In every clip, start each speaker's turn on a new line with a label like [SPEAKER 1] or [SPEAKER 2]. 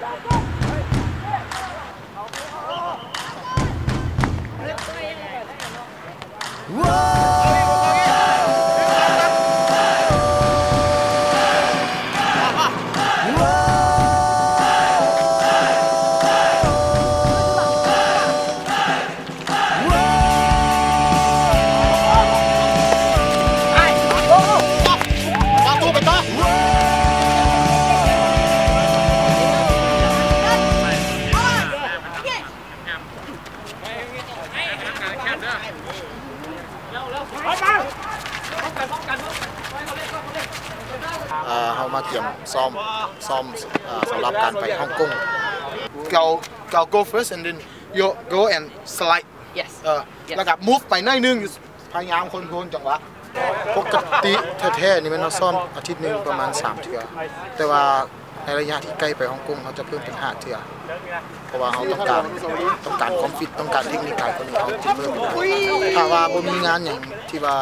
[SPEAKER 1] เอ่ go go go first and then you go and slide
[SPEAKER 2] Yes
[SPEAKER 1] เออแล้วก็ move ไปหน่อยนึงพยายามคนโทนจังหวะปกติแท้ๆนี่มันเราซ้อมอาทิตย์หนึงประมาณ 3 เทื่อแต่ว่าในระยะที่ใกล้ไปฮ่องกงเขาจะเพิ่มเป็น5เทื่อเพราะว่าเขาต้องการต้องการความฟิตต้องการเทคนิคการคนนี้เขาจะเพิ่มเป็นได้ถ้าว่าบ่มีงานอย่างที่ว่า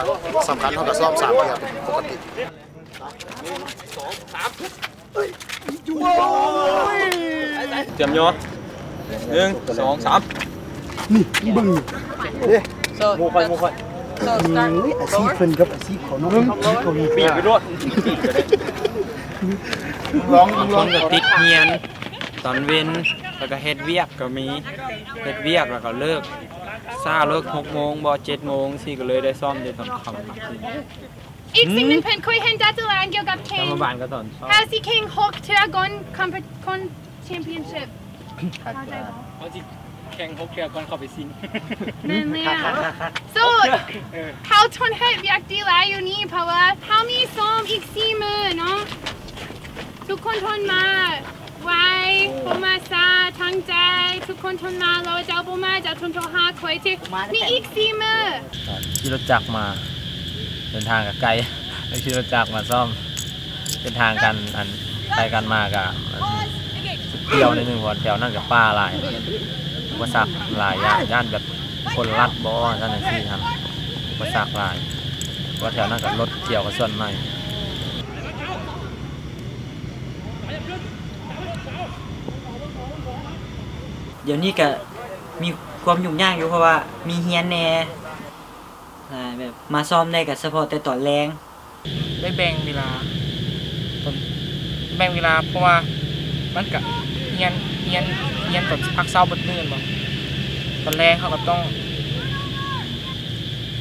[SPEAKER 1] สำคัญเขาก็ซ้อม3เทื่อเป็นปกติ
[SPEAKER 3] เตรียมโย หนึ่งสองสาม
[SPEAKER 2] so
[SPEAKER 3] มูคอยมูคอย
[SPEAKER 2] so start
[SPEAKER 4] อาชีพ
[SPEAKER 2] lower
[SPEAKER 4] เพิ่นกับอาชีพของน้องเขามี
[SPEAKER 3] ปีกไปด้วย
[SPEAKER 1] ร้อง
[SPEAKER 5] บางคนก็ติดเฮียนตอนเว้นแล้วก็เฮ็ดเวียกก็มีเฮ็ดเวียกแล้วก็เลิกซ่าเลิกหกโมงบ่เจ็ดโมงสิก็เลยได้ซ่อมในตอนค่ำสิ
[SPEAKER 6] อีกสิ่งหนึ่งเพิ่นคุยเห็นดัตเตอร์แลนเกี่ยวกับเค
[SPEAKER 5] รั
[SPEAKER 6] ง
[SPEAKER 5] ฐบาลก็ตอนซ่อม
[SPEAKER 6] ฮาซีเคงหกเทือกอนคอมเพคอนแชมเปี้ยนชิพ เข้าใจบ่
[SPEAKER 5] เขาสิแข่งหกเทื่อก่อนเข้าไปซิง
[SPEAKER 6] นั่นเลยอะ so เขาทนเฮ็ดเวียกดีหลายอยู่นี่เพราะว่าเขามีซ้อมอีกสี่มื้อเนาะทุกคนทนมาไว้บ่มาซาทั้งใจ ทุกคนทนมาเราเจ้าบ่มาเจ้าทนโทรหาคอยที่นี่อีกสี่มื้อ
[SPEAKER 7] ขี่รถจักรมา เดินทางกับไกลแล้วขี่รถจักรมาซ่อมเดินทางกันอันไปกันมากะ เที่ยวนึงเพอแถวนั่นกับป้าหลายอุปสรรคหลายย่างย่านแบบคนลัดบ่ท่านนั่นสิครับอุปสรรคหลายเพราแถวนั่นกับรถเกี่ยวกับส่วนใหม่
[SPEAKER 8] เดี๋ยวนี้ก็มีความยุ่งยากอยู่เพราะว่ามีเฮียนแน่แบบมาซ้อมได้กับเฉพาะแต่ตอนแรง
[SPEAKER 9] ได้แบ่งเวลาแบ่งเวลาเพราะว่ามันกับ เรียนเรียนเรียนตอนพักเศร้าบนเนื่อบ่ตอนแรกเขาก็ต้อง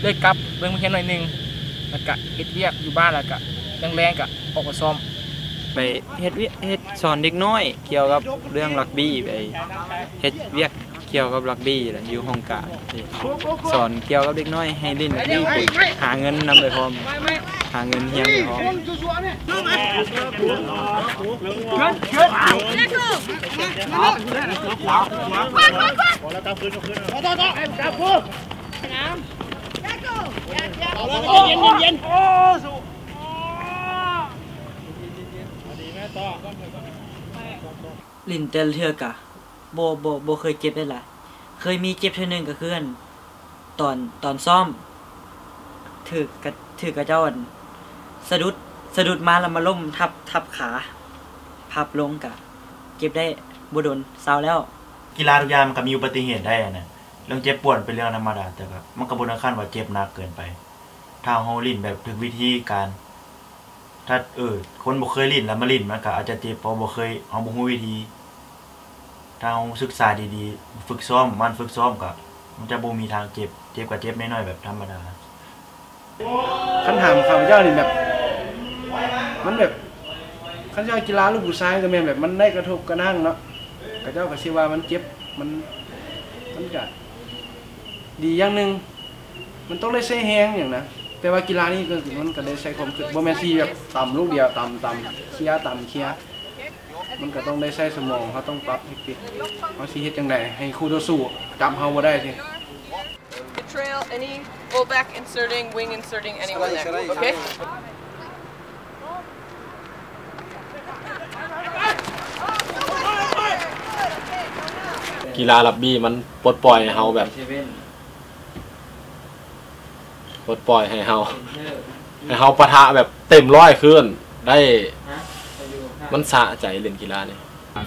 [SPEAKER 9] เลิกกลับเบิ่งเพียนหน่อยนึงแล้วก็เฮ็ดเวียกอยู่บ้านแล้วก็แรงๆก็ออกมาซ้อม
[SPEAKER 5] ไปเฮ็ดเวียเฮ็ดสอนเด็กน้อย เกี่ยวกับเรื่องรักบี้ไปเฮ็ดเวียก กี่ยวกับรักบี้แหละอยู่ห้องการสอนเกี่ยวกับเด็กน้อยให้เล่นรักบี้นหาเงินนำไปพร้อมหาเงินเฮียงไปพร้อม
[SPEAKER 8] ลินแต่ลเทือกะ บ่บ่บ่เคยเจ็บได้ล่ะ เคยมีเจ็บเทื่อหนึงก็คืออันตอนตอนซ่อม ถือกกะถือกระเจ้าอันสะดุดสะดุดมาแล้วมาล้มทับทับขาพับลงกะเจ็บได้บ่โดนเซาแล้ว
[SPEAKER 10] กีฬาทุกอย่างมันก็มีอุบัติเหตุได้นะเรื่องเจ็บปวดเป็นเรื่องธรรมดาแต่แบบมันก็บ่ถึงขั้นว่าเจ็บหนักเกินไปถ้าเฮาลิ้นแบบถึกวิธีการ ถ้าเออคนบ่เคยลิ้นแล้วมาลิ้นมันก็อาจจะเจ็บเพราะบ่เคยเฮาบ่ฮู้วิธี ถ้าเฮาศึกษาดีๆ ฝึกซ้อมมันฝึกซ้อมก็มันจะบ่มีทางเจ็บเจ็บก็เจ็บน้อยๆแบบธรรมดา
[SPEAKER 4] คันถามข้าพเจ้านี่แบบ มันแบบคันเจ้ากีฬาลูกผู้ชายก็แม่นแบบมันได้กระทบกระทั่งเนาะกระเจ้าก็สิว่ามันเจ็บมันมันก็ดีอย่างหนึ่งมันต้องได้ใช้แฮงอย่างนะแต่ว่ากีฬานี่ก็มันก็ได้ใช้ความคิดบ่แม่นสิแบบต่ำลูกเดียวต่ำต่ำเคลียร์ต่ำเคลียร์ มันก็ต้องได้ใช้สมองเขาต้องปรับให้ปิดเขาสิเฮ็ดจังไดให้คู่ต่อสู้จำเฮาบ่ได้สิ
[SPEAKER 2] the trail any fullback inserting wing inserting anyone there okay
[SPEAKER 3] กีฬาลับบี้มันปลดปล่อยให้เฮาแบบปลดปล่อยให้เฮาให้เฮาปะทะแบบเต็มร้อยขึ้นได้ มันสะใจเล่นกีฬานี่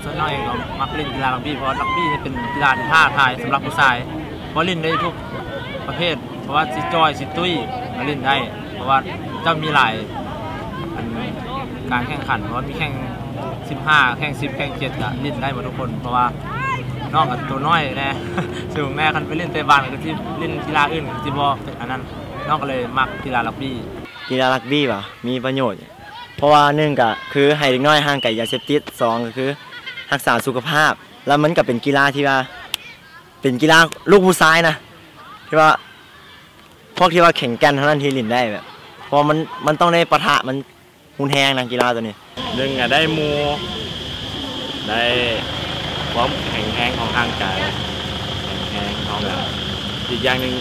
[SPEAKER 7] ส่วนน้อยก็มักเล่นกีฬารักบี้เพราะรักบี้นี่เป็นกีฬาที่ท้าทายสำหรับผู้ชาย เพราะเล่นได้ทุกประเภท เพราะว่าสิจอยสิตุ้ยมาเล่นได้ เพราะว่าเจ้ามีหลายอันการแข่งขัน เพราะว่ามีแข่ง 15 แข่ง 10 แข่ง7ก็เล่นได้หมดทุกคน เพราะว่าน้องกับตัวน้อยแน่สูงแน่คันไปเล่นเตะบอลก็ที่เล่นกีฬาอื่นก็สิบ่เป็นอันนั้นน้องก็เลยมักกีฬารักบี้
[SPEAKER 11] กีฬารักบี้ป่ะมีประโยชน์ เพราะว่าหนึ่งก็คือให้เด็กน้อยห่างไกลยาเสพติดสองก็คือรักษาสุขภาพ แล้วมันก็เป็นกีฬาที่ว่า เป็นกีฬาลูกผู้ชายนะที่ว่าพวกที่ว่าแข่งกันเท่านั้นที่เลินได้แบบเพราะมันมันต้องได้ปะทะมันหุนแหงนะกีฬาตัวนี้
[SPEAKER 12] หนึ่งอะได้หมูได้ความแข็งแรงของร่างกายแข็งแรงของแบบอีกอย่างหนึ่ง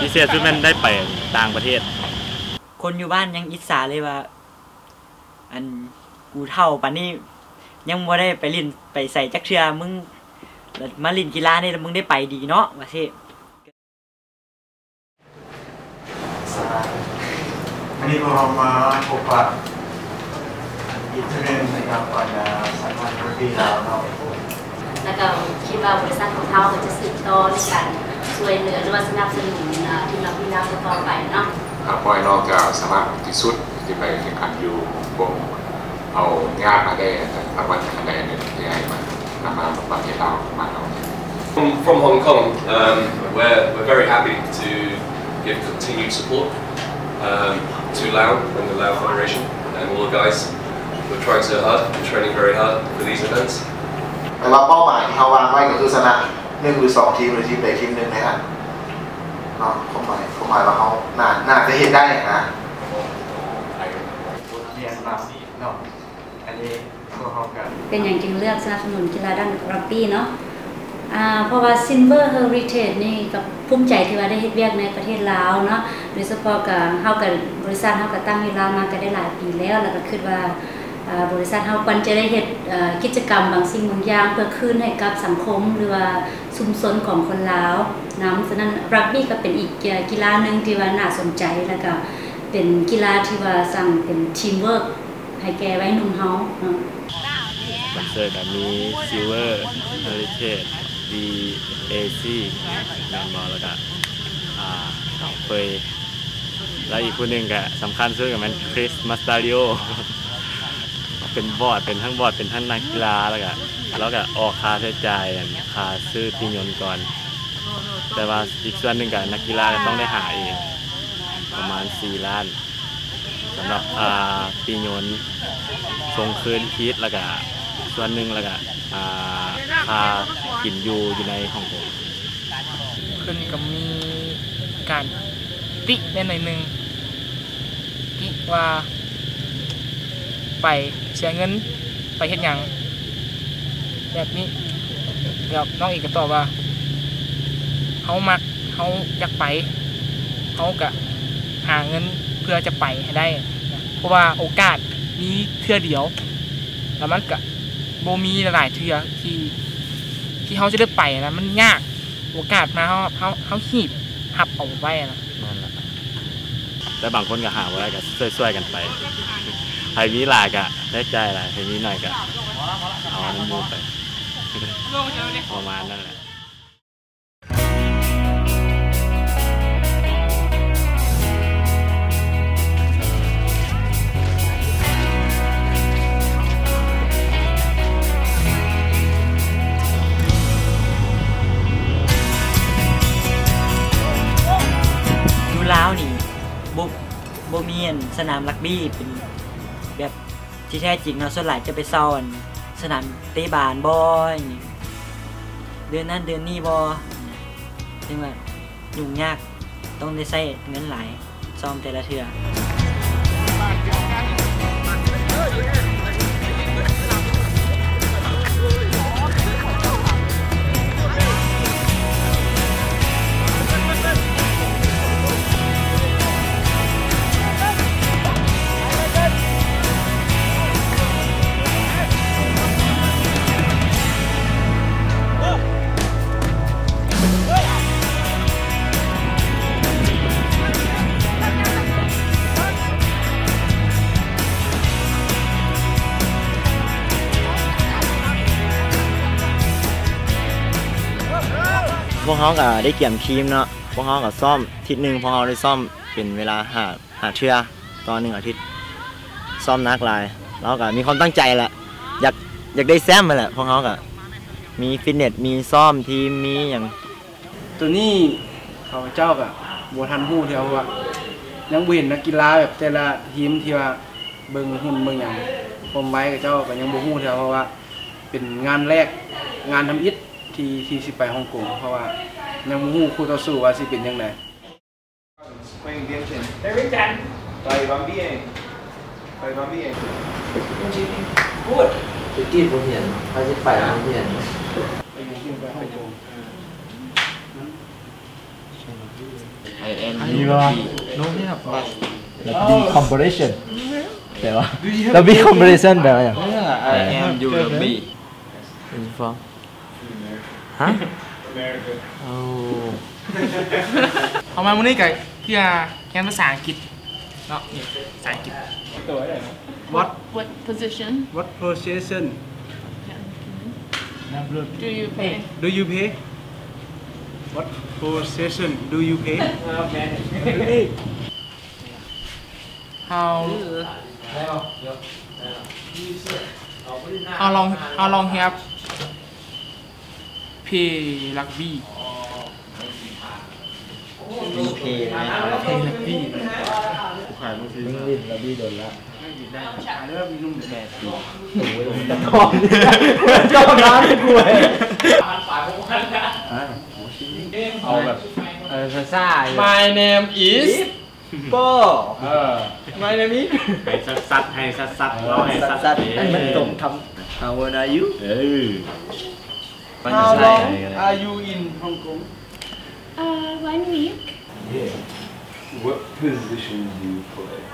[SPEAKER 12] พิเศษสุดมันได้ไปต่างประเทศ
[SPEAKER 8] คนอยู่บ้านยังอิจฉาเลยว่า อันกูเท่าปานนี้ยังบ่ได้ไปเลินไปใส่จักเทือมึงมาเลินกีฬานี่มึงได้ไปดีเนาะว่าซี่
[SPEAKER 10] อันนี้พวกเรามาพบปะอีกเรื่องนะครับก่อนจะสัมภาษณ์พี่เราเนาะ
[SPEAKER 13] แล้วก็คิดว่าบริษัทของเขาก็จะสืบต่อในการช่วยเหลือหรือว่าสนับสนุนทีมเราพี่น้องต่อไปเนาะ
[SPEAKER 14] ครับปล่อยนอกจากสามารถที่สุด ที่ไปแข่งขันอยู่วงเอางานมาได้รางวัลคะแนนหนึ่งที่ให้มานำมาประเทศเรามาเอา
[SPEAKER 3] From, from Hong Kong, um, we're, we're very happy to give continued support um, to Lao and the Lao Federation and all the guys. We're trying so hard, we're training very hard for these events.
[SPEAKER 1] แต่ว่าเป้าหมายที่เขาวางไว้ก็คือชนะหนึ่งหรือสองทีมหรือทีมใดทีมหนึ่งในอันเนาะความหมายความหมายว่าเขาน่าน่าจะเห็นได้นะ
[SPEAKER 10] เรีเนาะอันนี้พวกเขากัน
[SPEAKER 13] เป็นอย่างจึงเลือกสนับสนุนกีฬาด้านรักบี้เนาะเพราะว่า Silver Heritage นี่กับภูมิใจที่ว่าได้เฮ็ดเวียกในประเทศลาวเนาะโดยเฉพาะกับเฮากับบริษัทเฮาก็ตั้งอยู่ลาวมาก็ได้หลายปีแล้ว แล้วก็คิดว่าบริษัทเฮาควรจะได้เฮ็ดกิจกรรมบางสิ่งบางอย่าง เพื่อคืนให้กับสังคมหรือว่าชุมชนของคนลาวนํฉะนั้นรักบี้ก็เป็นอีกกีฬาหนึ่งที่ว่าน่าสนใจแล้วก็ เป็นกีฬาที่ว่าสร้างเป็นทีมเวิร์กให้แก่ไวหนุ่มเฮาเนาะ
[SPEAKER 12] สปอนเซอร์ก็มี Silver Heritage DAC แมนบอลแล้วก็อ่าเคยแล้วอีกคนหนึ่งก็สำคัญสุดก็มันคริสมาสตาริโอเป็นบอร์ดเป็นทั้งบอร์ดเป็นทั้งนักกีฬาแล้วก็แล้วก็ออกค่าใช้จ่ายค่าซื้อปียนต์ก่อน แต่ว่าอีกส่วนหนึ่งก็นักกีฬาต้องได้หาเอง ประมาณ 4 ล้านสำหรับอ่าปีโยนทรงคืนคิดแล้วก็ส่วนหนึ่งแล้วก็อ่าค่ากินอยู่อยู่ในฮ่องกง
[SPEAKER 9] ขึ้นก็มีการติแน่หน่อยหนึงติว่า ไปเสียเงินไปเฮ็ดหยังแบบนี้เดี๋ยวน้องอีกก็ตอบว่าเขามักเขาอยากไปเขาก็ หาเงินเพื่อจะไปให้ได้นะเพราะว่าโอกาสมีเทื่อเดียว แล้วมันก็โบมีหลายๆเทื่อที่ที่เขาจะได้ไปนะมันยากโอกาสมาเขาเขาเขาหีบหับเอาไว้นะ
[SPEAKER 12] นั่นแหละแต่บางคนก็หาว่าก็ช่วยๆกันไปใครมีหลายก็ได้ใจหลายใครมีหน่อยก็เอาน้ำมูกไปประมาณนั่นแหละ
[SPEAKER 8] สนามรักบี้เป็นแบบที่แท้จริงเนาะส่วนหลายจะไปซ่อน สนามเตะบานบอยเดือนนั้นเดือนนี้บอซึ่งว่ายุ่งยากต้องได้ใช้เงินหลายซ่อมแต่ละเทื่อ
[SPEAKER 11] กเขาก็ได้เกี่ยมทีมเนาะพวกเขาก็ซ่อมทิศหนึ่งพวกเขาได้ซ่อมเป็นเวลาหาหาเทื่อตอนหนึ่งอาทิตย์ซ่อมนักลายแล้วก็มีความตั้งใจแหละอยากอยากได้แซมมาแหละพวกเขาก็มีฟิตเนสมีซ่อมทีมมีอย่าง
[SPEAKER 4] ตัวนี้เขาเจ้าก็บ่ทันฮู้เทียวว่ายังบ่เห็นนักกีฬาแบบแต่ละทีมที่ว่าเบิ่งหุ่นเบิ่งหยังผมไว้กับเจ้าก็ยังบ่ฮู้เทียวเพราะว่า เป็นงานแรกงานทำอิฐ ที่ที่สิไปฮ่องกงเพราะว่ายังบ่ฮู้คู่ต่อสู้ว่าสิเป็นจังได
[SPEAKER 15] Vai, va bien. Vai, va bien.
[SPEAKER 16] พูดไปกี้ผมเห็นเขาจะไปผมเห็น
[SPEAKER 4] ไปยังขึ้นไปฮ่องกง
[SPEAKER 17] I am
[SPEAKER 16] นี่ว่า
[SPEAKER 17] น้องเนี่ยบัส
[SPEAKER 16] Rugby competition แปลว่า Rugby competition แปลว่าอย่าง
[SPEAKER 17] I am you rugby
[SPEAKER 16] เป็นฟอง ฮะโอ้
[SPEAKER 9] เอามามื้อนี้ก็เพื่อเรียนภาษาอังกฤษเนาะนี่ภาษาอังกฤษ
[SPEAKER 4] What
[SPEAKER 6] What position
[SPEAKER 4] what position
[SPEAKER 6] do you play?
[SPEAKER 4] do you pay What position do you pay
[SPEAKER 9] how how long how long have play rugby
[SPEAKER 11] มีเพลง
[SPEAKER 9] play rugby
[SPEAKER 4] ขายมือถือ
[SPEAKER 16] มึงลินระบี้โดนละ
[SPEAKER 4] ขายแล้วมีนุ่มแม่ปี
[SPEAKER 16] ตะกอนตะกอนร้านกูเอง
[SPEAKER 4] เอาแบบ
[SPEAKER 16] เออซ่าๆอยู่
[SPEAKER 17] My name is
[SPEAKER 16] โป้
[SPEAKER 4] เออ
[SPEAKER 17] My name is
[SPEAKER 12] ให้ซัดๆให้ซัดๆเราให้ซัด
[SPEAKER 16] สัตว์ให้มันตรงทำ How old are you
[SPEAKER 12] เออ
[SPEAKER 4] How long are you in Hong Kong
[SPEAKER 6] Uh, one week.
[SPEAKER 15] Yeah. What position do you play?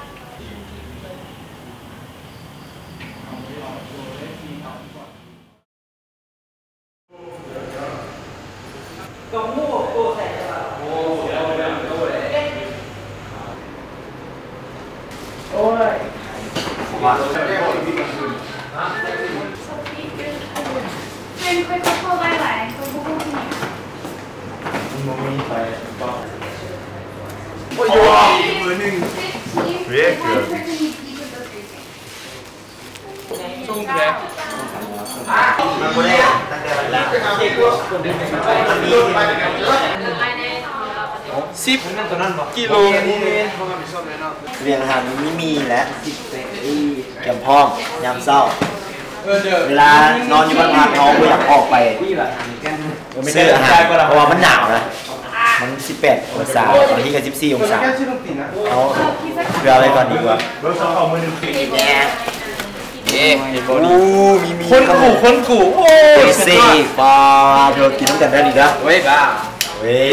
[SPEAKER 6] เว
[SPEAKER 9] ลา
[SPEAKER 11] นอนอยู่บ้านพักเขาไม่อยากออกไปซื้ออาหารเพราะว่ามันหนาวนะมัน 18 องศาบางทีก็ 14 องศาเอาเพื่ออะไรก่อนดีกว่า
[SPEAKER 15] เบอร์สองของมือหนึ่ง
[SPEAKER 11] แย่เย้โอ้มีมี
[SPEAKER 17] คนกูคนกูโอ้
[SPEAKER 11] โอ้ยสี่ปลาเพื่อกินน้ำกันได้ดีนะ
[SPEAKER 17] เว้ยบ้า
[SPEAKER 11] เว้ย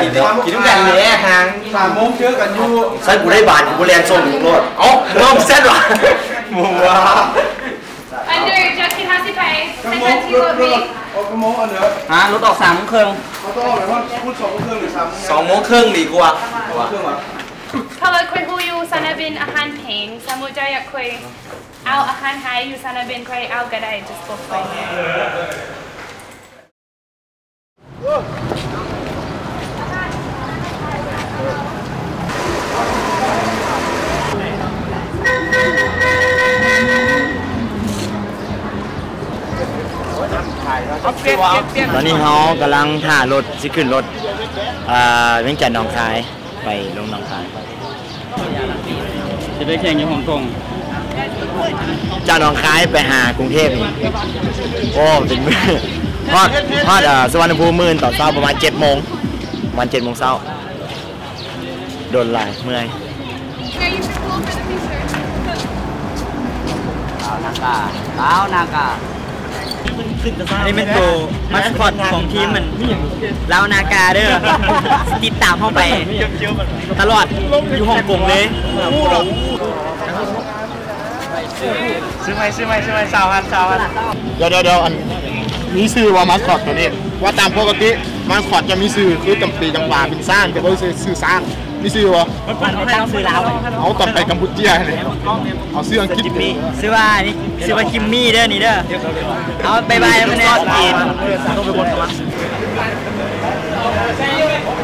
[SPEAKER 4] กินกินน้ำกันเลยทางสามโมงเจอกันอยู่
[SPEAKER 11] ใส่กูได้บานกูเรียนส่งถึงรถเอ้าน้องเส้นวะ มัว
[SPEAKER 6] Under Justin Hasi Pai. Second you will be.
[SPEAKER 4] ออกกี่โมงอันเด้อ
[SPEAKER 17] ฮะรถออกสามโมงครึ่ง
[SPEAKER 4] เขาต้องออกแบบว่าพูดสองโมงครึ่งหรือสามโมง
[SPEAKER 17] สองโมงครึ่งดีกว่า
[SPEAKER 4] เครื่องวะ
[SPEAKER 6] Pala kwe hu yu sana bin ahan pain. Samujaya kwe. Au ahan hai yu sana bin kwe au gadai just go kwe.
[SPEAKER 11] ตอนนี้เขากำลังถ่ารถสิขึ้นรถอ่าเวียงจันทน์หนองคายไปลงหนองคาย
[SPEAKER 17] จะไปแข่งอยู่ฮ่องกง
[SPEAKER 11] จากหนองคายไปหากรุงเทพนี่โอ้เป็นมือฮอดฮอดอ่าสุวรรณภูมิมื่นต่อนเช้าประมาณ7โมงประมาณ7โมงเช้าโดนหลายเมื่อย
[SPEAKER 16] นากาเท้านากา
[SPEAKER 8] อันนี้เป็นตัวมาสคอตของทีมมันลาวนากาเด้อติดตามเข้าไป ตลอดอยู่ฮ่องกงเลย
[SPEAKER 17] ซื้อไหมซื้อไหมซื้อไหมสาวพันสาวพัน
[SPEAKER 11] เดี๋ยวเดี๋ยวเดี๋ยวอัน
[SPEAKER 18] มีชื่อว่ามาสคอตตัวนี้ว่าตามปกติมาสคอตจะมีชื่อคือจำปีจำปาเป็นสร้างแต่บ่ชื่อชื่อสร้าง มีชื่อว่า
[SPEAKER 19] มันไม่ต้องซื้อลาว
[SPEAKER 18] เอาตอนไปกัมพูชาเลยเอาชื่ออังกฤษ
[SPEAKER 19] ซื้อว่านี่ซื้อว่าคิมมี่เด้อนี่เด้อเอาบายบายแล้วมันแน่กิน
[SPEAKER 18] ต้องไปบนกัน
[SPEAKER 20] มี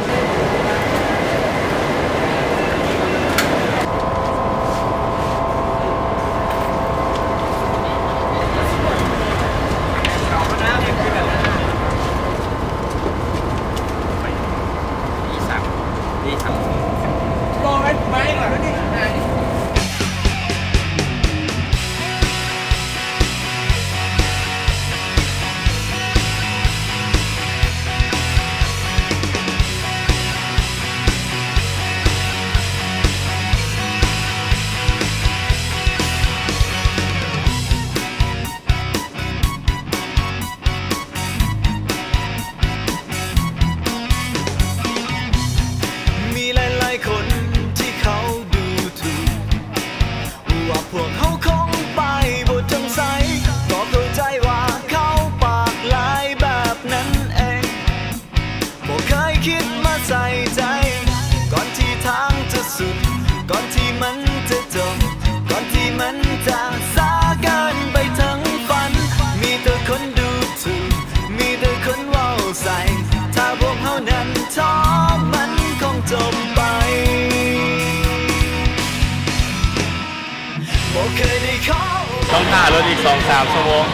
[SPEAKER 20] สาม
[SPEAKER 12] ชั่วโมง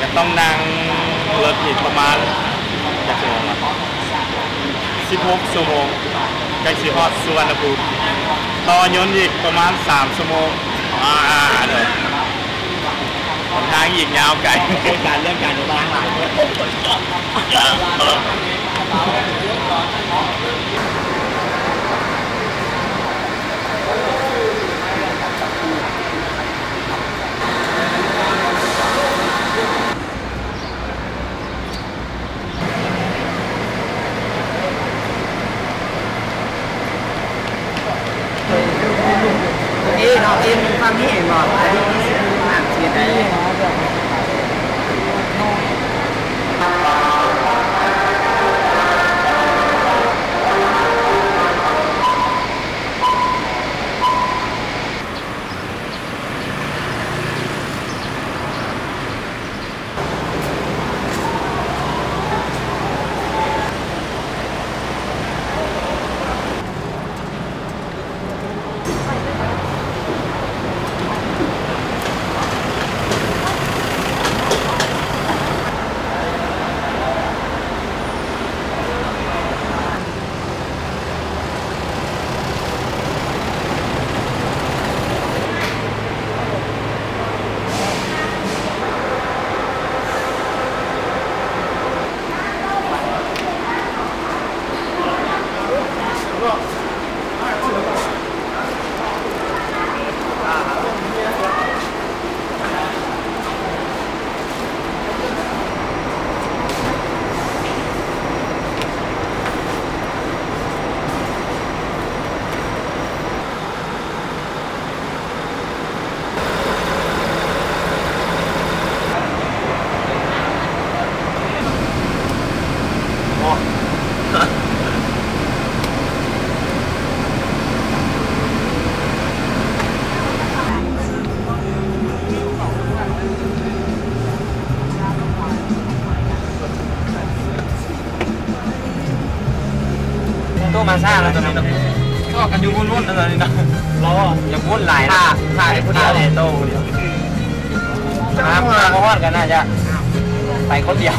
[SPEAKER 12] จะต้องนั่งรถอีกประมาณจากชั่วโมงสิบหกชั่วโมงใกล้สิฮอดสุวรรณภูมิต่อยนต์อีกประมาณสามชั่วโมงอ่าเดี๋ยวทางอีกยาวไกลการเรื่องการบ้าน
[SPEAKER 19] เอ้น้ องเอ็มฟังที่เห็นบอกอันนี้นี่สิคือหางเสียได้
[SPEAKER 17] ตัวมาซ่าแล้วตอนนี้เนาะก็กันอยู่วุ่นๆแล้วตอนนี้เนาะร ออย่าวุ่นหลายนะถ่ายผู้เดียวเลยโตผู้เดียวมามาเพราะว่ากันน่าจะไปคนเดียว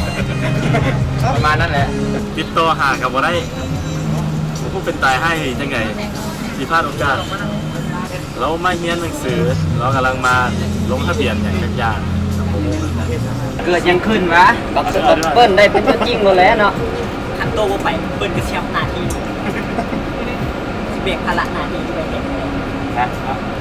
[SPEAKER 17] ประมาณนั้นแหละ
[SPEAKER 12] ติดต่อหากับบ่ได้ผู้เป็นตายให้จังไงสิพลาดโอกาสเรามาเรียนหนังสือ เรากำลังมาลงทะเบียนอย่างยาก
[SPEAKER 19] เกิดยังขึ้นวะบอกเปิ้ลได้เป็นตัวจริงหมดแล้วเนาะขันโตบ่ไปเปิ้ลก็เชียบหน้าที่สิเบรกภาระหน้าที่ไปเห็น
[SPEAKER 17] นะ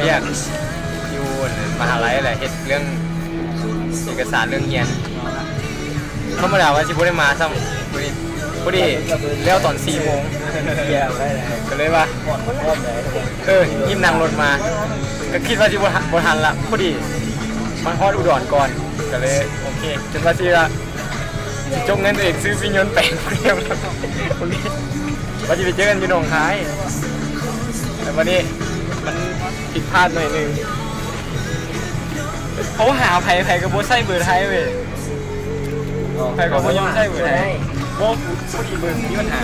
[SPEAKER 20] เรี
[SPEAKER 17] ยกอยู่มหาลัยแหละเฮ็ดเรื่องเอกสารเรื่องเรียนธรรมดาว่าสิบ่ได้มาซ้ำพอดีพอดีแล้วตอน4โมงก็เลยว่าเออยิ้มนั่งรถมา ก็คิดว่าสิบ่ทันบ่ทันละพอดีมาฮอดอุดรก่อนก็เลยโอเคจนว่าสิละสิจกเงินตัวเองซื้อวิญญาณแปลงเรียบร้อยโอเคว่าจะไปเจอกันอยู่หนองคายแต่วันนี้มันผิด พลาดหน่อยหนึงเขาหาไผ่ไผ่กับโบไส้เบอร์ไทยเว้ยไผ่กับโบยอมไส้เบอร์ไทยโบพอดีเบอร์มีปัญหา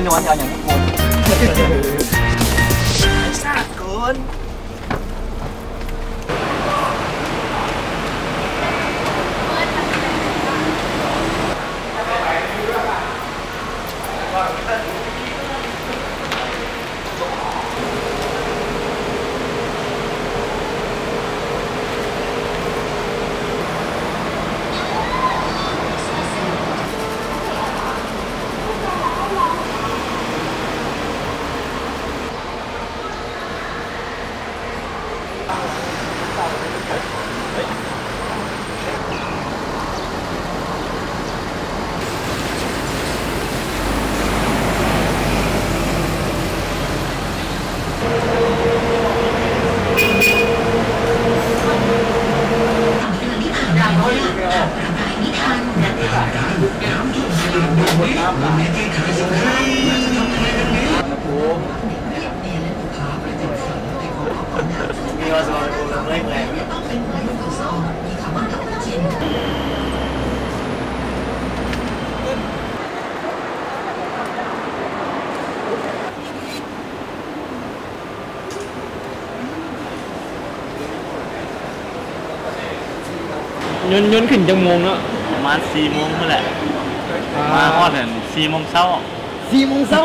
[SPEAKER 8] นนอนก็ไม่นอนเอาอย่า
[SPEAKER 11] งนี้
[SPEAKER 21] ยนต์ยนต์ขึ้นจังโมงเนาะ
[SPEAKER 7] ประมาณ4โมงนั่นแหละมาฮอดนั่น4โมงเช้า
[SPEAKER 21] สี่โมงเช้า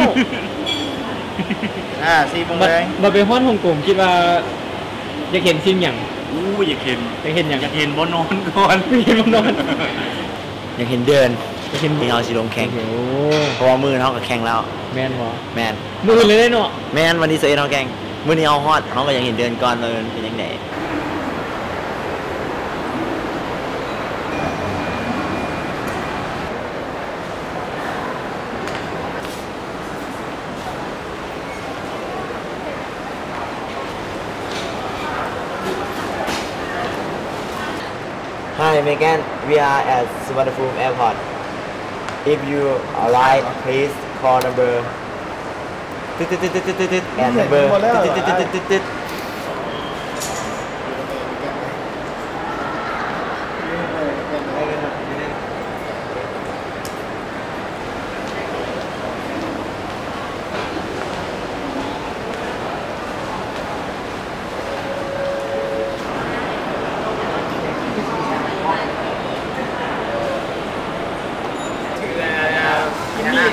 [SPEAKER 11] อ่า4โมง
[SPEAKER 21] บัด
[SPEAKER 11] แรง
[SPEAKER 21] บัดไปฮอดฮ่องกงคิดว่าอยากเห็นสิ่งหยัง
[SPEAKER 7] อู้อยากเห็น
[SPEAKER 21] อยากเห็นหยัง
[SPEAKER 7] อยากเห็นบ่นอนก่อน
[SPEAKER 21] อยากเห็นบ่นอน
[SPEAKER 11] อยากเห็นเดิน
[SPEAKER 21] อยากเห็น
[SPEAKER 11] ที่เขาสิลงแข่ง
[SPEAKER 21] โอ้
[SPEAKER 11] เพราะว่ามือเขาก็แข่งแล้ว
[SPEAKER 21] แม่นบ่
[SPEAKER 11] แมน
[SPEAKER 21] มือเลยได้เนาะ
[SPEAKER 11] แมนวันนี้เซอร์เขาแข่งมือนี้เขาฮอดเขาก็ยังเห็นเดินก่อนเลยเป็นยังไง Megan, we are at Suvarnabhumi Airport. If you arrive, please call number and number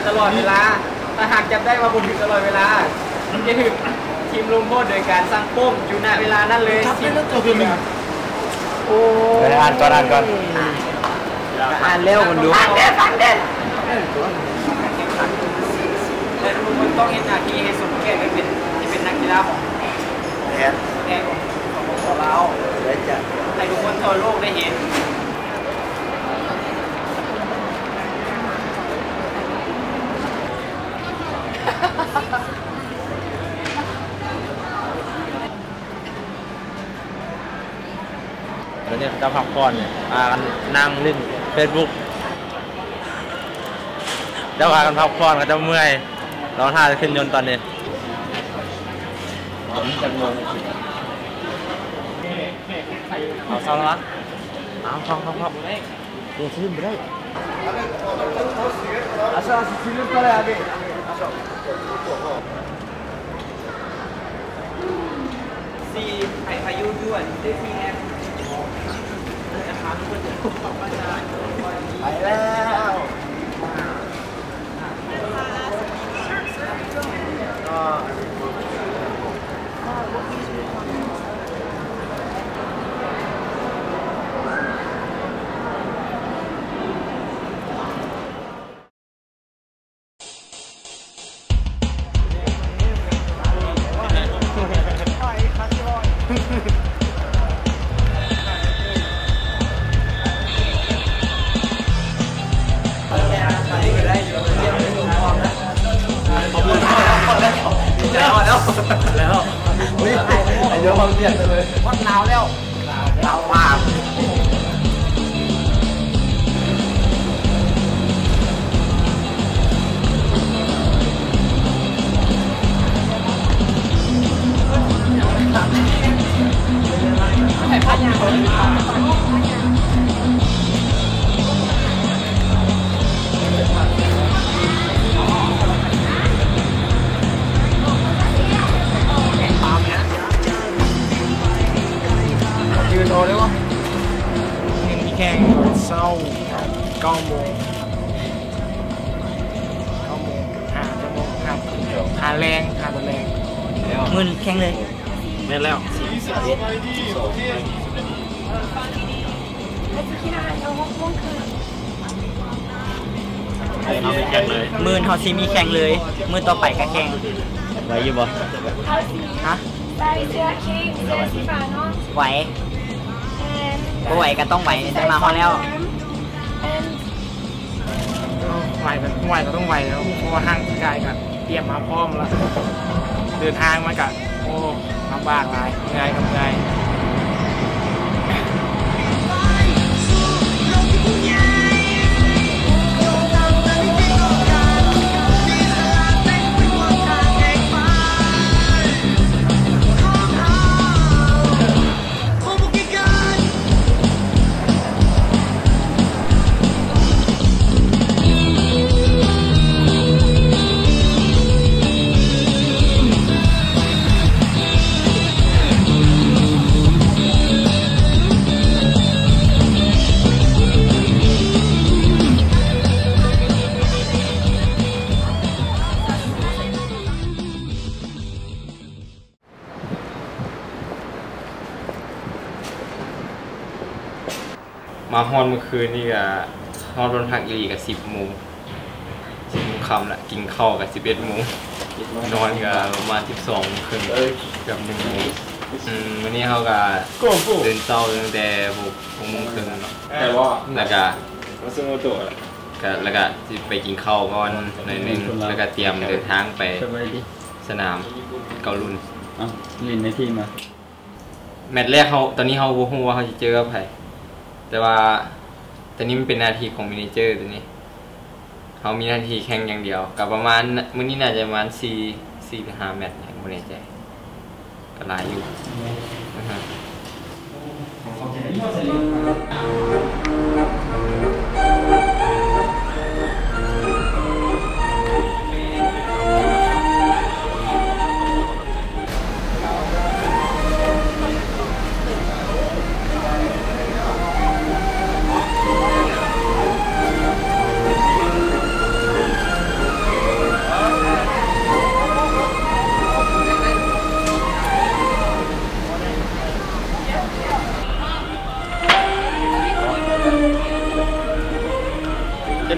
[SPEAKER 17] ตลอดเวลาถ้าหากจับได้ว่าบุญถึงตลอดเวลาจะถึงทีมลงโทษโดยการสร้างโป้มอยู่ณเวลานั้นเลย
[SPEAKER 1] จับได้แล้วตัวเพียงหนึ่ง
[SPEAKER 17] โอ้
[SPEAKER 11] เดี๋ยวอ่านก่อนอ่านก่อน
[SPEAKER 17] อ่านเร็วคนดูฟังเด่นฟังเด่นแต่ทุกคนต้องเห็นหน้าที่ให้สมแก่ที่เป็นที่เป็นนักกีฬาของ
[SPEAKER 11] แอน
[SPEAKER 17] แก่ของของของเรา
[SPEAKER 11] เดี๋ยวจะ
[SPEAKER 17] ให้ทุกคนทั่วโลกได้เห็น แล้วเนี่ย
[SPEAKER 7] จะพักผ่อนเากันนั่งเล่นเฟซบุ๊กจะพากันพักผ่อนก็จะเมื่อยเราท่าจะขึ้นยนต์ตอนนี้ผมจะงงเอาซาละเอาฟังฟังฟังตัวซื้อไม่ได้
[SPEAKER 22] อาซา
[SPEAKER 19] ซื้อไม่ได้ C I I U U and D T F
[SPEAKER 22] นะครับ
[SPEAKER 7] ทุกคนจะพบกับอาจารย์ไปแล้วก็ เียวความเลยนเลยวัดหนาวแล้วหนาวมาก
[SPEAKER 9] ยืน โอเลยวะมีแข่งเศร้าเก้าโมงเก้าโมงหาชั่วโมงหาหาแรงหาตัวแรง
[SPEAKER 19] มึนแข่งเลย
[SPEAKER 7] แม่นแล้วเอาไปแข่งเลย
[SPEAKER 19] มืนเฮาสิมีแข่งเลย มือต่อไปก็แข่ง
[SPEAKER 7] ไว้อยู่บ่
[SPEAKER 19] ฮะ
[SPEAKER 6] Vai ser aqui, vai ser para nós.
[SPEAKER 19] ไหว บ่ไหวก็ต้องไหวได้มาฮอดแล้ว
[SPEAKER 9] ไหวกันไหวก็ต้องไหวแล้วเพราะว่าห้างกายกันเตรียมมาพร้อมแล้วเดินทางมากับโอ้ลำบากหลายเหนื่อยกับเหนื่อย
[SPEAKER 23] มาฮอนเมื่อคืนนี่ก็ฮอนบนพักอีหลีกับสิบโมงสิบโมงคำละกินข้าวกับสิบเอ็ดโมงนอนก็ประมาณสิบสองครึ่งเกือบหนึ่งโมงอืมวันนี้เขาก็เดินเช้าตั้งแต่หกหกโมงครึ่งเนาะ
[SPEAKER 24] แต่ว่า
[SPEAKER 23] แล้วก็
[SPEAKER 24] มาซื้อโมโตะ
[SPEAKER 23] ก็แล้วก็สิไปกินข้าวก่อนหน่อยหนึงแล้วก็เตรียมเดินทางไป
[SPEAKER 21] สบายดี
[SPEAKER 23] สนามเกาลุน
[SPEAKER 21] อ้าวลินในทีมอะ
[SPEAKER 23] match แรกเขาตอนนี้เขาบ่ฮู้ว่าเขาจะเจอกับไผแต่ว่า ตอนนี้มันเป็นหน้าที่ของ manager ตัวนี้เขามีหน้าที่แข่งอย่างเดียวกับประมาณมื้อนี้น่าจะประมาณ4 4หรือ5 match เนี่ยบ่แน่ใจก็หลายอยู่นะฮะ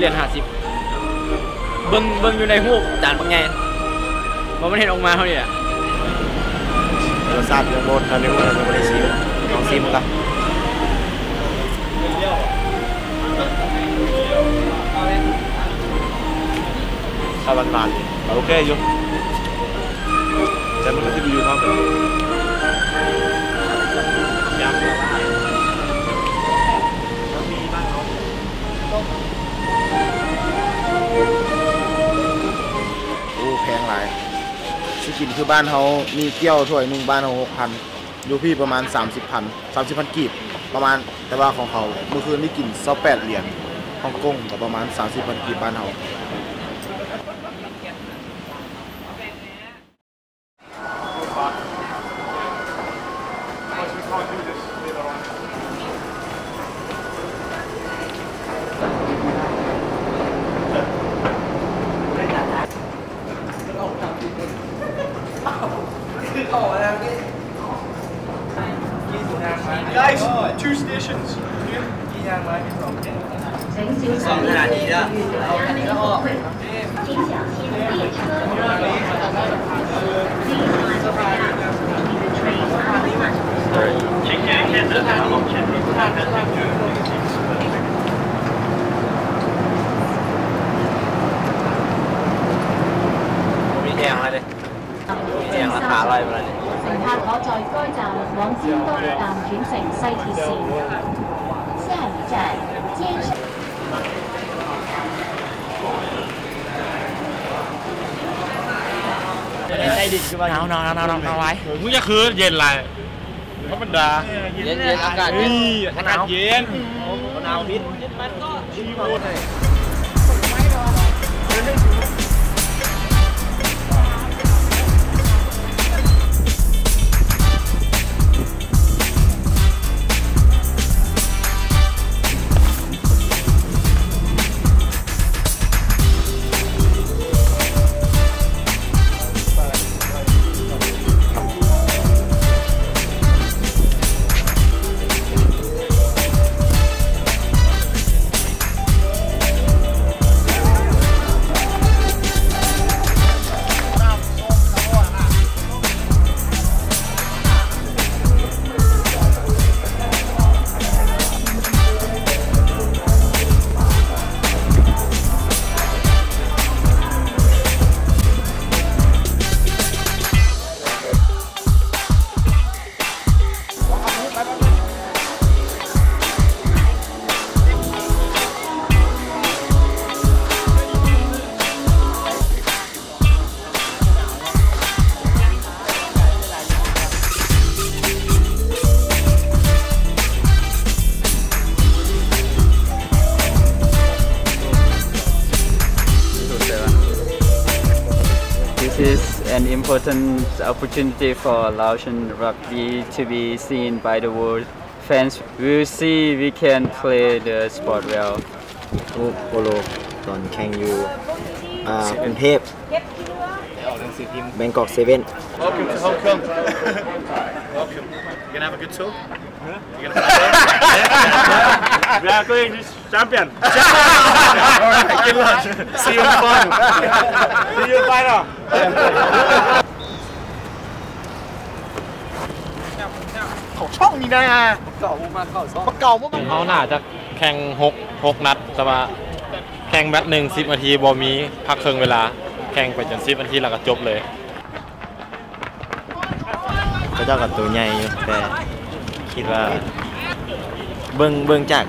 [SPEAKER 17] เหรียญห้าสิบเบิ้งเบิ้งอยู่ในหูจานเป็นไงมัไม่เห็นออกมาเท่านี้แหละ
[SPEAKER 11] รสชาติยังบนทะเลมันไม่ได้ชิลองซีมกันชาบันบานโอเคอยู่จะมันก็ที่อยู่ครับยำมีบ้านเขา โอ้แพงหลายส
[SPEAKER 1] กินคือบ้านเขามีเกี้ยวถ้วยหนึ่งบ้านเขาหกพันยูพี่ประมาณ 30พันสามสิบพันกีบประมาณแต่ว่าของเขาเมื่อคืนนี่กินซอแปดเหรียญฮ่องกงกับประมาณ 30พันกีบบ้านเขา
[SPEAKER 20] หนาวหนาวหนาวหนาวหนาวไว้
[SPEAKER 7] มึงจะคืนเย็นไรธรรมดา
[SPEAKER 20] เย็นเย็นอากาศเย็น
[SPEAKER 7] อากาศเย็น
[SPEAKER 20] หนาวพิษ
[SPEAKER 25] This important opportunity for Laotian rugby to be seen by the world. Fans will see we can play the sport well.
[SPEAKER 11] ลูกโปโลตอนแข่งอยู่อ่ากรุงเทพแบงกอกเซเว่น
[SPEAKER 1] Welcome to Hong Kong. Welcome. You gonna have a good tour? You gonna
[SPEAKER 7] We are going to champion.
[SPEAKER 1] Alright, good luck. See you in the final.
[SPEAKER 7] See you in the final.
[SPEAKER 1] ช่องนี่นะเก่ามาเก่าช่องเก่ามา
[SPEAKER 7] เขาน่าจะแข่งหกหกนัด แต่ว่าแข่งแมตช์หนึ่งสิบนาทีบอมีพักครึ่งเวลา แข่งไปจนสิบนาทีแล้วก็จบเลย
[SPEAKER 11] เขาเจ้ากับตัวใหญ่อยู่แต่คิดว่าเบิ่งเบิ่งจาก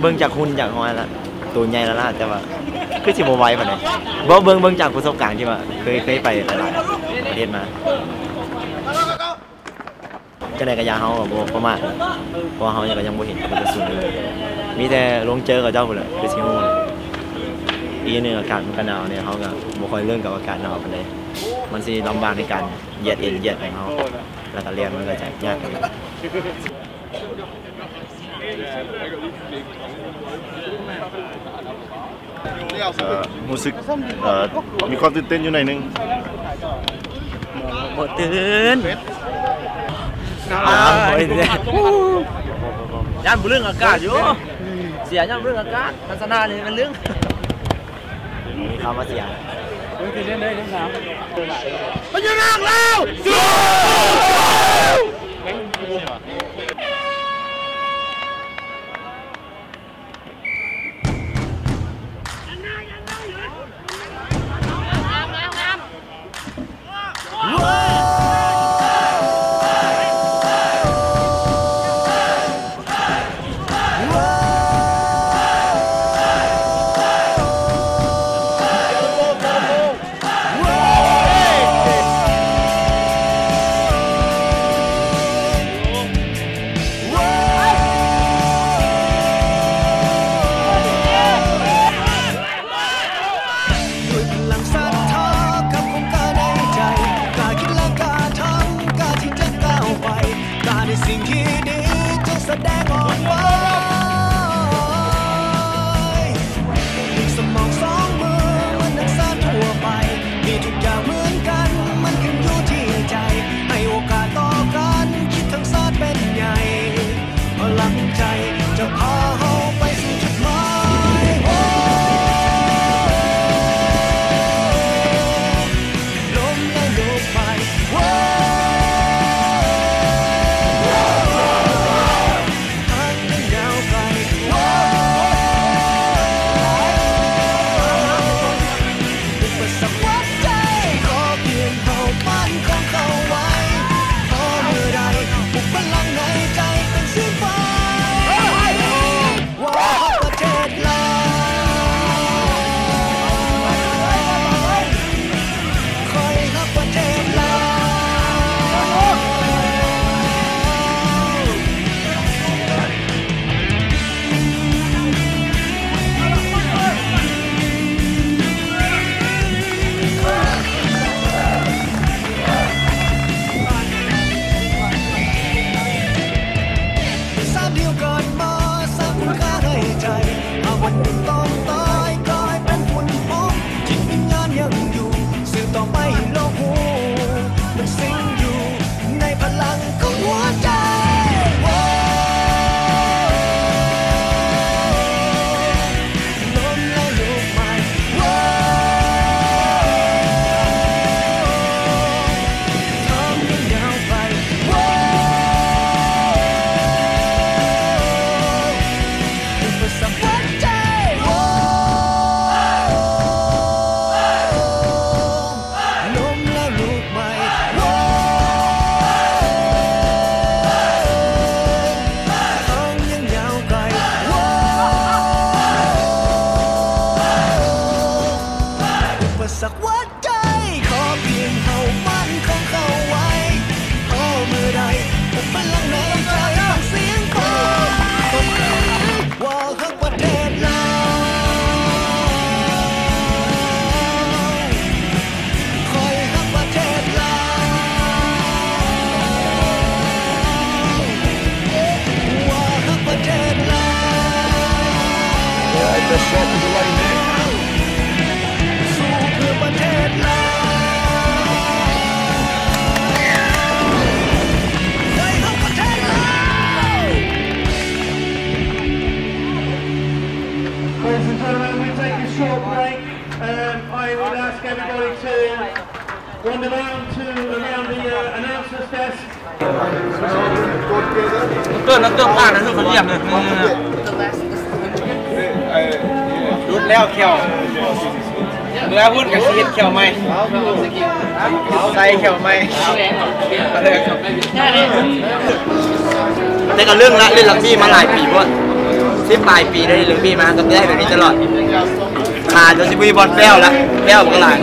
[SPEAKER 11] เบิ่งจากหุ่นจากหอยแล้วตัวใหญ่แล้วล่ะแต่ว่าคือสิบ่ไหวปานใดบ่เบิ่งเบิ่งจากประสบการณ์ที่ว่าเคยเคยไปหลายๆประเทศมา ก็ได้กระยาเฮาก็บ่ประมาทเพราะว่าเฮายังก็ยังบ่เห็นพุทธสุนเลยมีแต่ลงเจอกับเจ้าพุ่นแหละคือสิฮู้เลยอีกอย่างหนึงอากาศมันก็หนาวเนี่ยเฮาก็บ่ค่อยเรื่องกับอากาศหนาวปานใดมันสิลำบากในการเหยียดเอ็นเหยียดของเฮาแล้วก็เรียนมันก็จะยากกัน
[SPEAKER 26] รู้สึกมีความตื่นเต้นอยู่หน่อยนึง
[SPEAKER 27] บ่ตื่น
[SPEAKER 20] ย่านบุเรื่องอากาศอยู่ เสียย่านบุเรื่องอากาศทัศนาเนี่ยมันเรื่อง
[SPEAKER 11] มีคำว่าเสียง
[SPEAKER 20] มันอยู่นั่งแล้วสู้
[SPEAKER 9] อนแล้วเกือบพลาดนะทุกคนเรียบเลยรุ
[SPEAKER 21] ดแล้วเขียวเมื่อพูดกับชีวิเขียวไหมใส่เขียวไหมแต่ก็เรื่องละเล่นลักบี้มาหลายปีพ่นที่ปลายปีได้เรื่องบี้มาก็ได้แบบนี้ตลอดมาดจนจะมีบอลแป้วล้วแป้วมันก็หลาย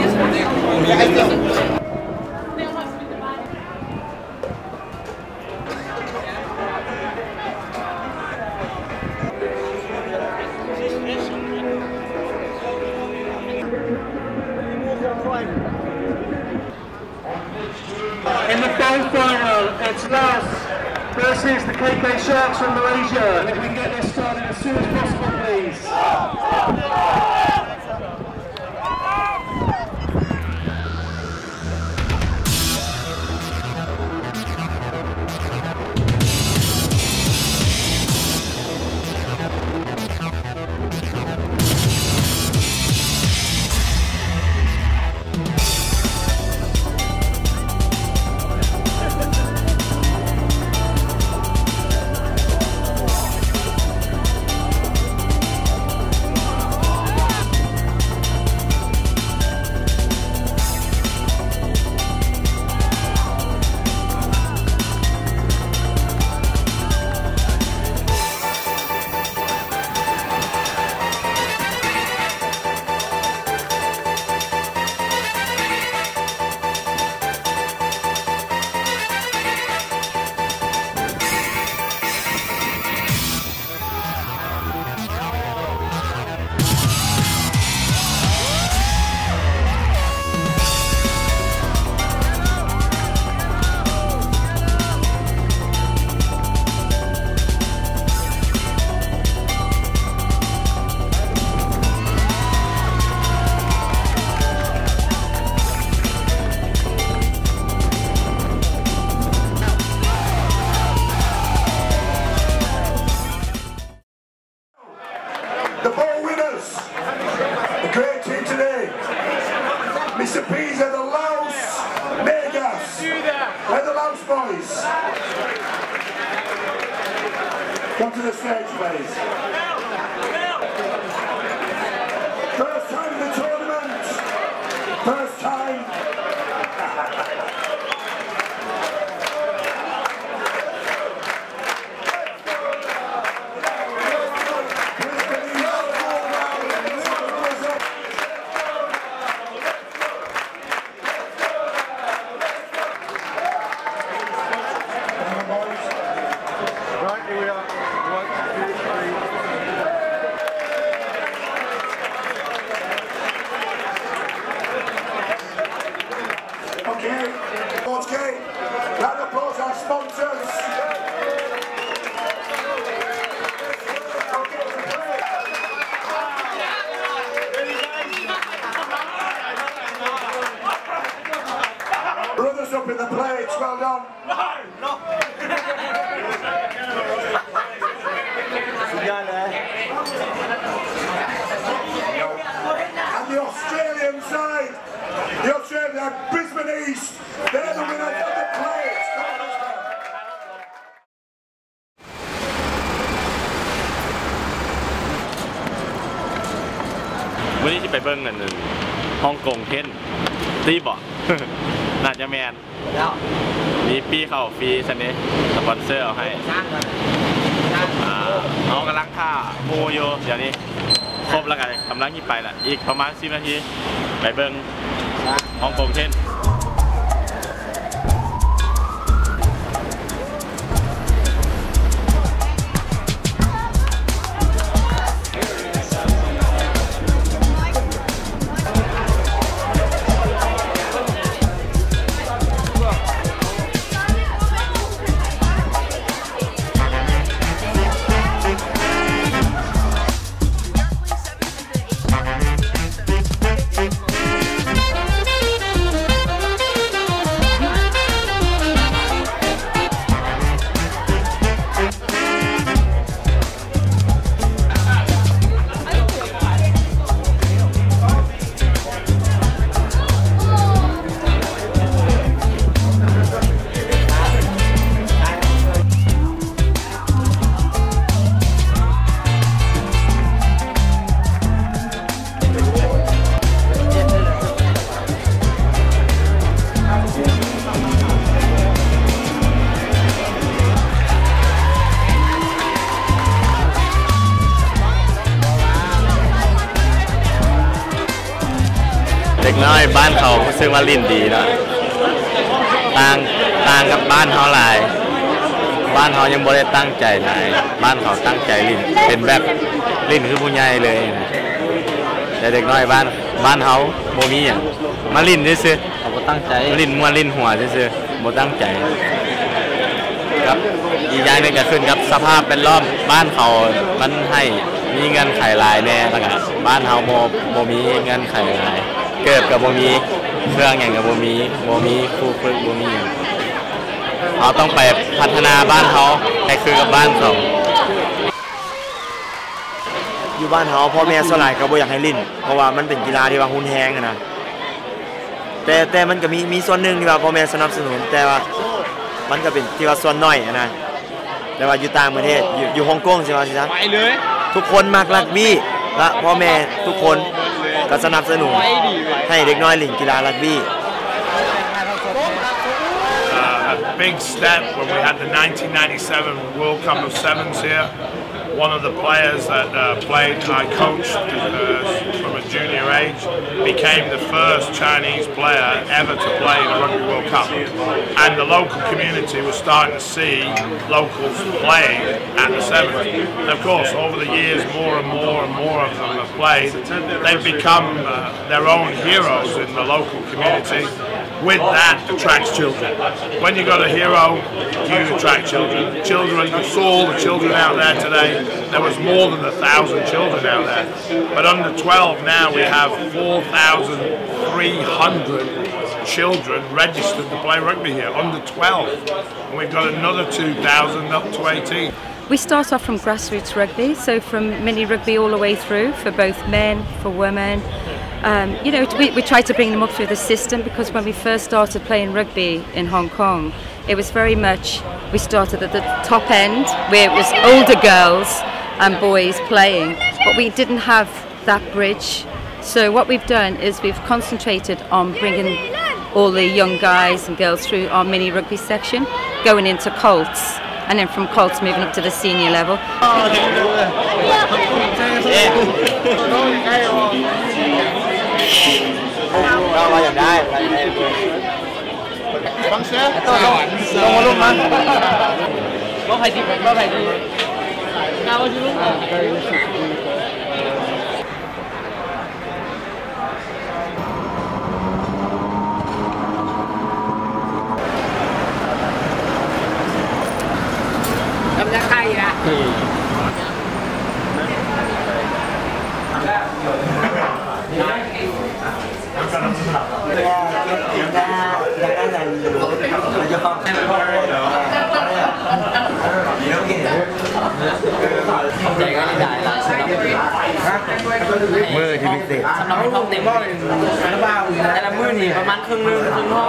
[SPEAKER 28] And the Australian side, the Australian Brisbane East, they're the winners of the plates.
[SPEAKER 12] ๆวันนี้ที่ไปเบิ้งนั่นนึงฮ่องกงเทนตีบอกน่าจะแมนมีปีเข้าฟรีสันนี้สปอนเซอร์เอาให้ อ่าเอากำลังท่าโมโยเดี๋ยวนี้ครบแล้วกันกำลังยี่ไปละอีกประมาณ10นาทีไปเบิ้งฮ่องกงเช่น เด็กน้อยบ้านเขาซึ่งว่าลิ้นดีเนาะต่างต่างกับบ้านเขาหลาย บ้านเขายังบ่ได้ตั้งใจหลายบ้านเขาตั้งใจลิ้นเป็นแบบลิ้นคือผู้ใหญ่เลยนะแต่เด็กน้อยบ้านบ้านเขาโมมีอย่างมาลิ้นซื่อๆเขาบ่ตั้งใจลิ้นมัวลิ้นหัวซื่อๆบ่ตั้งใจครับอีกอย่างหนึงก็ขึ้นกับสภาพเป็นล้อมบ้านเขามันให้มีเงินไขหลายแน่แล้วก็บ้านเขาโมโมมีเงินไขหลาย เกิดกับโมมีเครื่องอย่างกับโมมีโมมีครูฝึกโมมีอย่างเขาต้องไปพัฒนาบ้านเขาให้คือกับบ้านเขา
[SPEAKER 11] อยู่บ้านเฮาพ่อแม่สวนหลายก็บ่อยากให้ลิ้นเพราะว่ามันเป็นกีฬาที่ว่าหุนแฮงอะนะแต่แต่มันก็มีมีส่วนหนึ่งที่ว่าพ่อแม่สนับสนุน แต่ว่ามันก็เป็นที่ว่าส่วนน้อยอะนะแต่ว่าอยู่ต่างประเทศอยู่อยู่ฮ่องกงใช่ไหมสิจ๊ะไปเลยทุกคนมักรักบี้และพ่อแม่ทุกคน ก็สนับสนุนให้เด็กน้อยหลิงกีฬารักบี้
[SPEAKER 28] uh, a big step when we had the 1997 World Cup of Sevens here. One of the players that uh, played, I coached uh, from a junior age, became the first Chinese player ever to play in a Rugby World Cup. And the local community was starting to see locals playing at the Sevens. And of course, over the years, more and more and more of them have played. They've become uh, their own heroes in the local community with that attracts children. When you've got a hero, you attract children. Children, you saw all the children out there today. There was more than a thousand children out there. But under 12 now we have 4,300 children registered to play rugby here, under 12. And we've got another 2,000 up to 18.
[SPEAKER 29] We start off from grassroots rugby, so from mini rugby all the way through for both men, for women. Um, you know, we, we try to bring them up through the system because when we first started playing rugby in Hong Kong, it was very much, we started at the top end where it was older girls and boys playing, but we didn't have that bridge. So what we've done is we've concentrated on bringing all the young guys and girls through our mini rugby section, going into Colts, and then from Colts moving up to the senior level.
[SPEAKER 21] เราเราอยากได้
[SPEAKER 1] ฟังเสียง
[SPEAKER 21] ลงมาลง มาลงใครดีลงใครดีงานวันที่ลุง
[SPEAKER 9] กำลังกล้น
[SPEAKER 21] ใจก็ได้ได้ละสำหรับ
[SPEAKER 11] มือที่พิเศษ
[SPEAKER 21] สำหรับห้องเต็มแต่ละมือนี่ประมาณครึ่งนึงครึ่งห้อง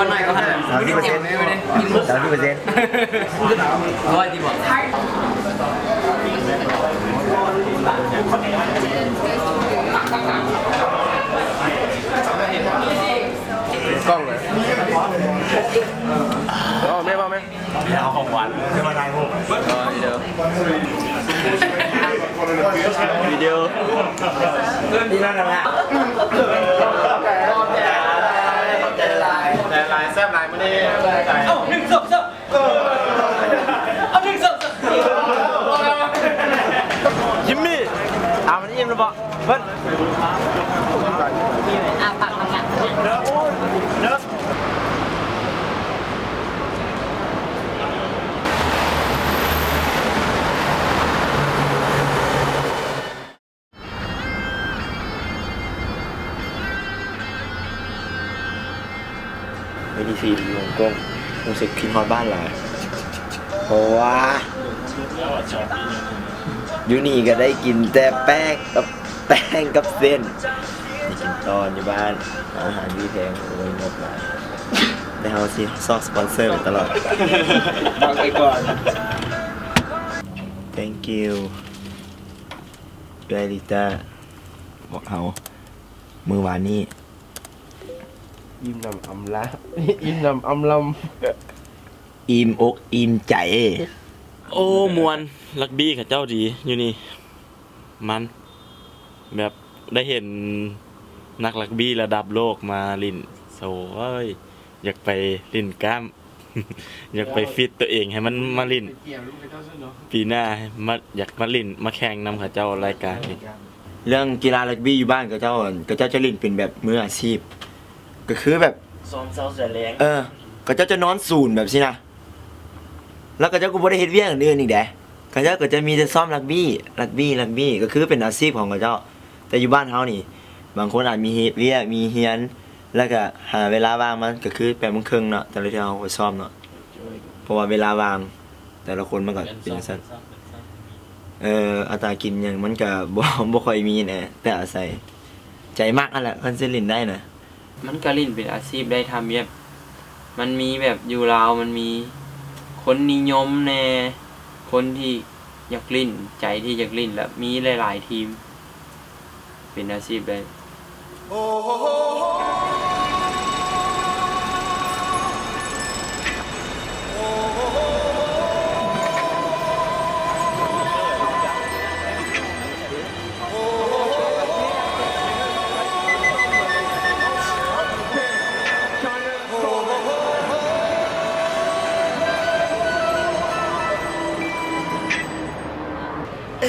[SPEAKER 21] วันหน่อยก็หัน
[SPEAKER 11] สามสิบเปอร์เซ็นต์
[SPEAKER 21] ไม่ได้กินมือ
[SPEAKER 11] สามสิบเปอร์เซ็นต์
[SPEAKER 21] ร้อยดีกว่า
[SPEAKER 15] กล้องเลย เอาแม่มาไหม
[SPEAKER 11] เอาของหวานจะมาถ่ายรูป
[SPEAKER 21] เดี๋ยว
[SPEAKER 11] วิดีโอที่นั่นนะฮะ
[SPEAKER 21] แต่ลายแซ่บลายไม่ได้เอ้าหนึ่งสองสามเอาหนึ่งสองสาม
[SPEAKER 11] ยิมมี่ถามมันยิ้มหรือเปล่าเพิ่น
[SPEAKER 29] อาปากมันละ
[SPEAKER 11] ไซีอยู่ฮ่องกงรู้สึกคิดฮอดบ้านหลายเพราะว่าอยู่นี่ก็ได้กินแต่แป้งกับแป้งกับเส้นได้กินตอนอยู่บ้านอาหารดีแพงโอ้ยงบหลายแต่เฮาสิซอกสปอนเซอร์ตลอด
[SPEAKER 15] บอกไปก่อน
[SPEAKER 11] thank you ด้วยลิต้าบอกเฮามือวานนี้
[SPEAKER 4] อิ่มนำอำลาอิ่มนำอำล
[SPEAKER 11] อิ่มอกอิ่มใจ
[SPEAKER 12] โอ้มวนลักบี้กับเจ้าดีอยู่นี่ มัน แบบได้เห็นนักลักบี้ระดับโลกมาลินโซเอ้ยอยากไปลินกล้าม อยากไปฟิตตัวเองให้มันมาลิน ปีหน้าให้มาอยากมาลินมาแข่งนำกับเจ้ารายการนี้
[SPEAKER 11] เรื่องกีฬารักบี้อยู่บ้านก็เจ้าก็เจ้าจะเล่นเป็นแบบมืออาชีพ ก็คือแบบ
[SPEAKER 7] ซ้อมเศร้าเสียแรง
[SPEAKER 11] เออ ก็เจ้าจะนอนศูนย์แบบสินะแล้วก็เจ้าก็บ่ได้เฮ็ดเวียกอย่างอื่นอีกแดะก็เจ้าก็จะมีแต่ซ้อมรักบี้รักบี้รักบี้ก็คือเป็นอาชีพของเขาเจ้า แต่อยู่บ้านเฮานี่ บางคนอาจมีเฮ็ดเวียกมีเฮียน แล้วก็หาเวลาว่างมันก็คือ8:30นเนาะแต่ละเที่ยวไปซ้อมเนาะเพราะว่าเวลาว่าง แต่ละคนมันก็เป็นจังซั่นเอ่ออัตรากินหยังมันก็บ่บ่ค่อยมีแหน่แต่อาศัย ใจมากนั่นแหละเพิ่นสิเล่นได้นะ
[SPEAKER 17] มันก็ลิ้นเป็นอาชีพได้ทำแบบมันมีแบบอยู่ลาวมันมีคนนิยมแน่คนที่อยากลิ้นใจที่อยากลิ้นแล้วมีหลาย ๆ ทีม เป็นอาชีพได้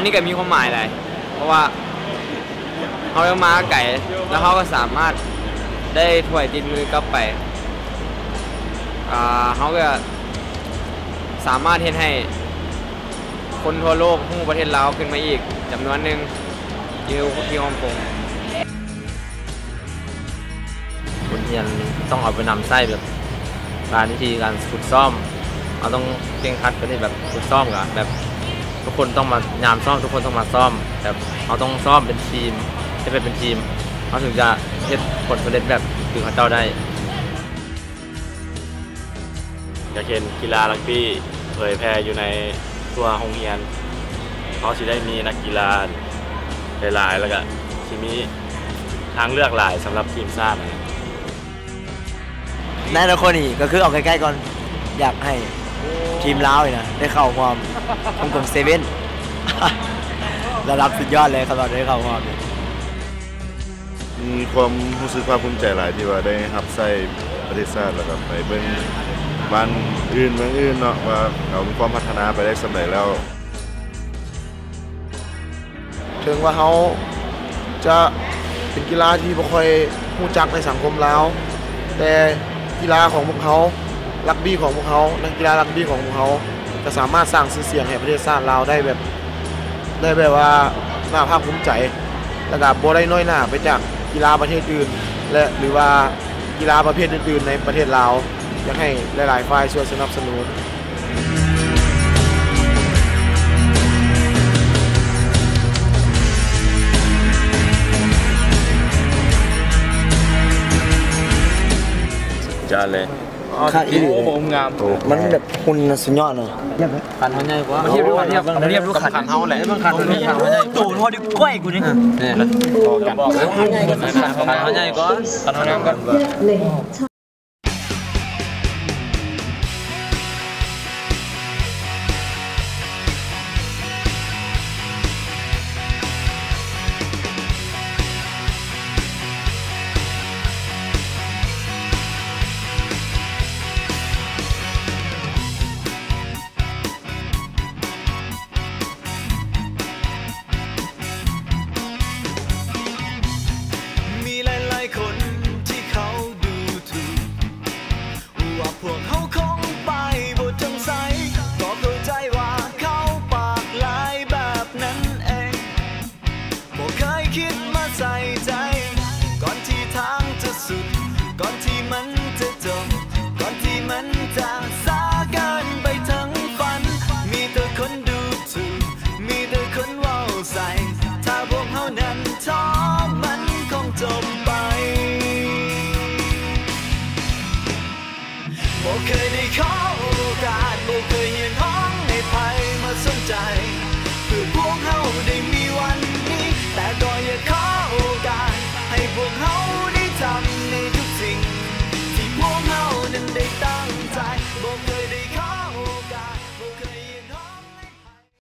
[SPEAKER 17] นนี้ก็มีความหมายหลายเพราะว่าเขาเอามาไก่ แล้วเขาก็สามารถได้ถ้วยติดมือกลับไปเขาก็สามารถเห็นให้คนทั่วโลกฮู้ประเทศลาวขึ้นมาอีกจำนวนหนึ่งที่ที่ฮ่องกง
[SPEAKER 7] คนเรียนต้องเอาไปนำไส้แบบการวิธีการฝึกซ้อมเราต้องเคร่งคัดไปที่แบบฝึกซ้อมกับแบบ ทุกคนต้องมายามซ้อมทุกคนต้องมาซ้อมแบบเราต้องซ้อมเป็นทีมให้ไปเป็นทีมเราถึงจะเฮ็ดผลสำเร็จแบบถึงเขาเจ้าได้
[SPEAKER 12] อยากเห็นกีฬารักบี้เผยแพร่อยู่ในตัวโรงเรียนเขาสิได้มีนักกีฬาหลายๆแล้วก็สิมีทางเลือกหลายสำหรับทีมชาตินะ
[SPEAKER 11] ในอนาคตนี่ก็คือเอาใกล้ๆก่อนอยากให้ ทีมลาวนี่นะได้เข้าความวงกลมเซเว่นระดับสุดยอดเลยครับตอนได้เข้าความ
[SPEAKER 26] มีความรู้สึกภาคภูมิใจหลายที่ว่าได้รับใช้ประเทศชาติแล้วก็ไปเบิ่งบ้านอื่นเมืองอื่นเนาะว่าเขามีความพัฒนาไปได้สำเร็จแล้ว
[SPEAKER 1] ถึงว่าเขาจะเป็นกีฬาที่บ่ค่อยรู้จักในสังคมแลาวแต่กีฬาของพวกเขา รักบี้ของพวกเขานักกีฬารักบี้ของพวกเขาก็สามารถสร้างชื่อเสียงให้ประเทศชาติลาวได้แบบ ได้แบบว่าหน่าภาคภูมิใจแล้วก็บ่ได้น้อยหน้าไปจากกีฬาประเทศอื่น และหรือว่ากีฬาประเภทอื่น ๆ ในประเทศลาวอยากให้หลายๆฝ่ายช่วยสนับสนุน
[SPEAKER 12] จ้าเลย
[SPEAKER 11] ขาดอีหลี
[SPEAKER 17] โอ้โหงาม
[SPEAKER 11] มันแบบหุ่นน่ะสุดยอดเลย
[SPEAKER 17] ขันเขาใหญ่กว่าเทียบดูเทียบเทียบดูขันขันเขาแหละมันขันนี่ขันเขาใหญ่
[SPEAKER 8] ตูนพอดีก้อยกูนี่
[SPEAKER 17] นี่เลยบอกเลยขันเขาใหญ่กว่าขันเขางามกัน
[SPEAKER 20] มี